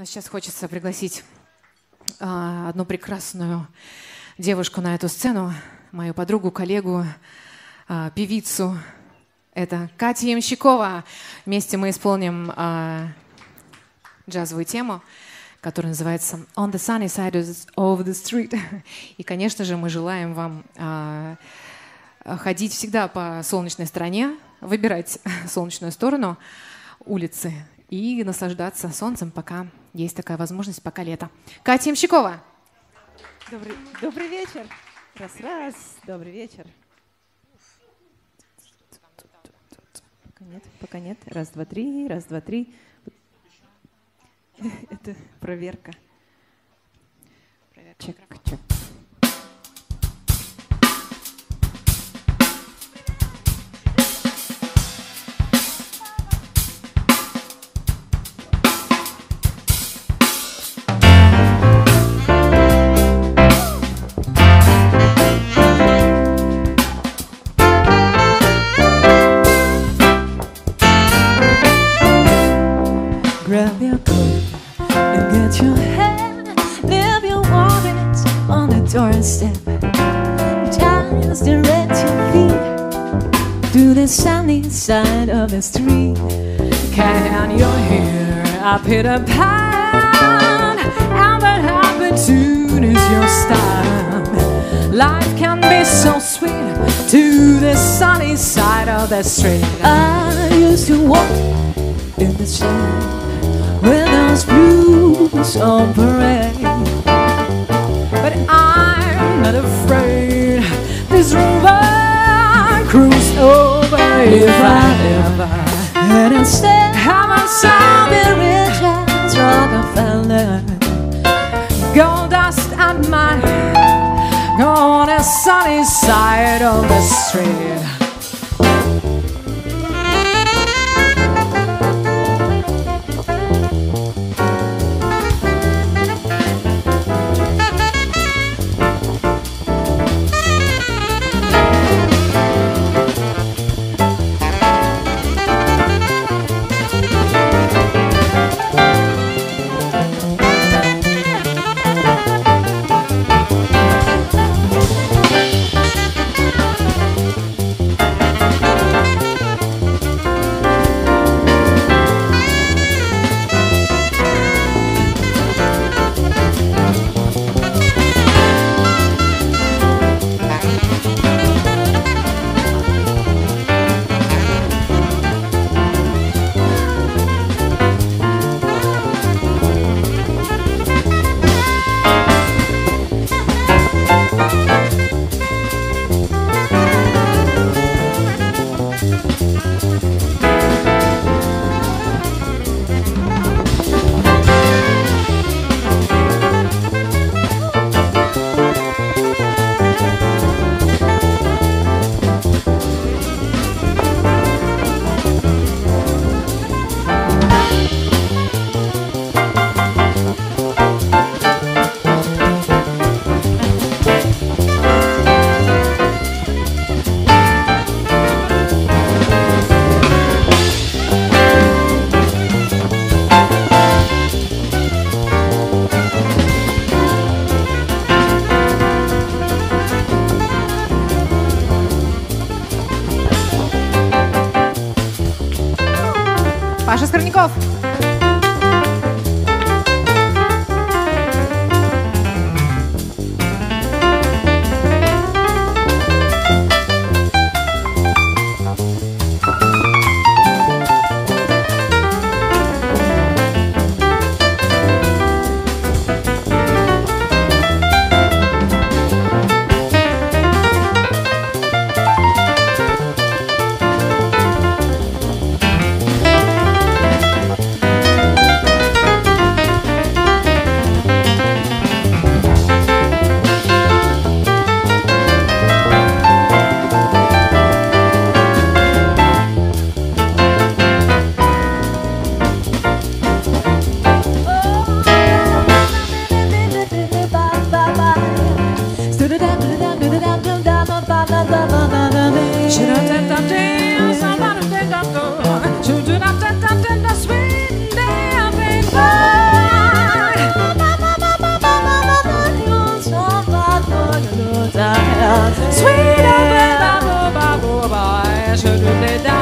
Но сейчас хочется пригласить а, одну прекрасную девушку на эту сцену, мою подругу, коллегу, а, певицу. Это Катя Ямщикова. Вместе мы исполним а, джазовую тему, которая называется «On the sunny side of the street». И, конечно же, мы желаем вам а, ходить всегда по солнечной стороне, выбирать солнечную сторону улицы и наслаждаться солнцем, пока есть такая возможность, пока лето. Катя Ямщикова. Добрый, добрый вечер. Раз-раз. Добрый вечер. Пока нет, пока нет. Раз, два, три. Раз, два, три. Это проверка. Doorstep. Just direct your feet to the sunny side of the street. Can you hear I pick a Pan? And that opportunity's your style. Life can be so sweet to the sunny side of the street. I used to walk in the sun with those blues on parade. If I ever And instead, have a sound be rich Rockefeller. gold dust and mine go on the sunny side of the street. Паша Скорняков. Saturday night.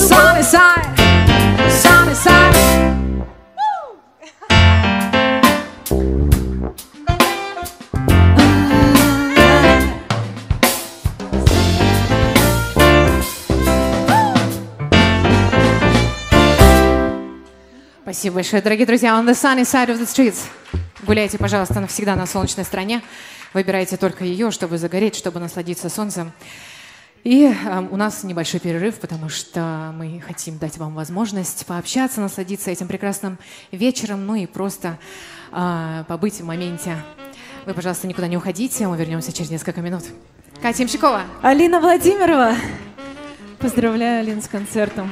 Sunny side, sunny side. Спасибо большое, дорогие друзья. On the sunny side of the streets. Гуляйте, пожалуйста, навсегда на солнечной стороне. Выбирайте только ее, чтобы загореть, чтобы насладиться солнцем. И э, у нас небольшой перерыв, потому что мы хотим дать вам возможность пообщаться, насладиться этим прекрасным вечером, ну и просто э, побыть в моменте. Вы, пожалуйста, никуда не уходите, мы вернемся через несколько минут. Катя Имщикова. Алина Владимирова. Поздравляю, Алин, с концертом.